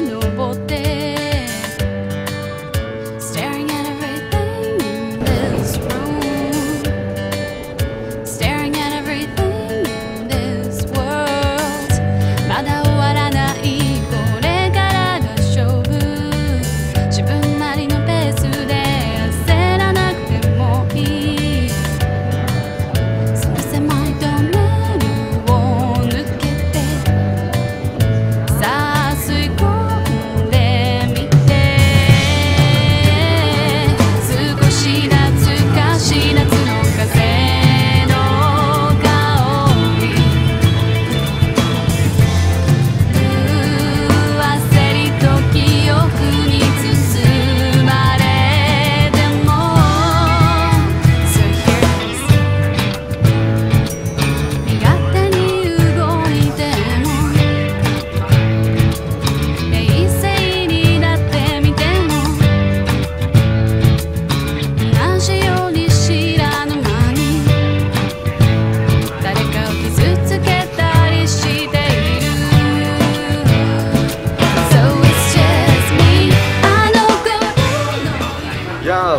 no botão.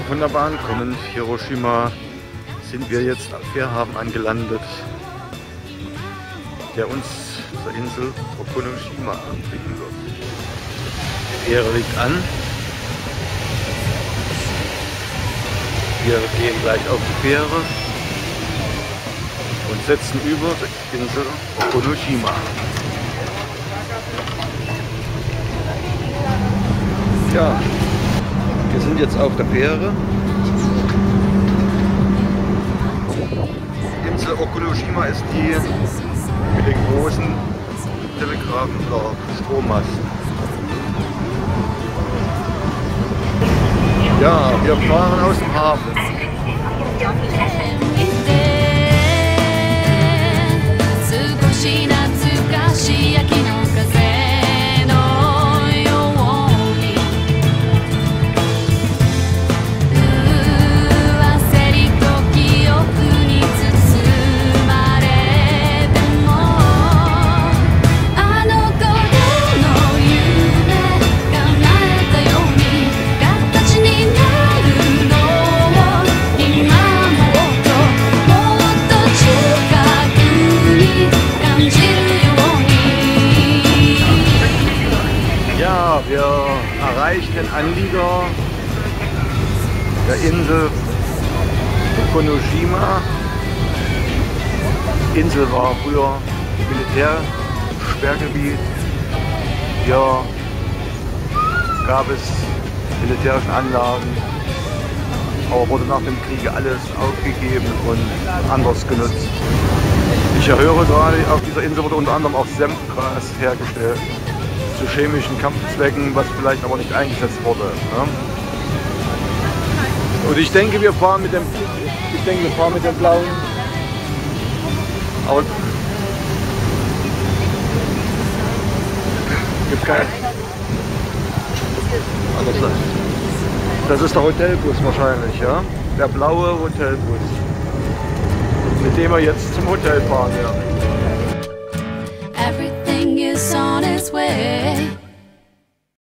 Wunderbar ankommen. Hiroshima sind wir jetzt am Fährhafen angelandet, der uns zur Insel Okunoshima anbringen wird. Die Fähre liegt an. Wir gehen gleich auf die Fähre und setzen über die Insel Okunoshima. Ja, wir sind jetzt auf der Fähre. Die Insel Okunoshima ist die mit den großen Telegrafen- oder Strommasten. Ja, wir fahren aus dem Hafen. Wir erreichen den Anlieger der Insel Konoshima. Die Insel war früher Militärsperrgebiet. Hier gab es militärische Anlagen, aber wurde nach dem Krieg alles aufgegeben und anders genutzt. Ich erhöre gerade, auf dieser Insel wurde unter anderem auch Senfgras hergestellt zu chemischen Kampfzwecken, was vielleicht aber nicht eingesetzt wurde. Ne? Und ich denke, wir fahren mit dem, ich denke, wir fahren mit dem blauen. Aber gibt kein. Anders sein. Das ist der Hotelbus wahrscheinlich, ja? Der blaue Hotelbus, mit dem wir jetzt zum Hotel fahren werden. Everything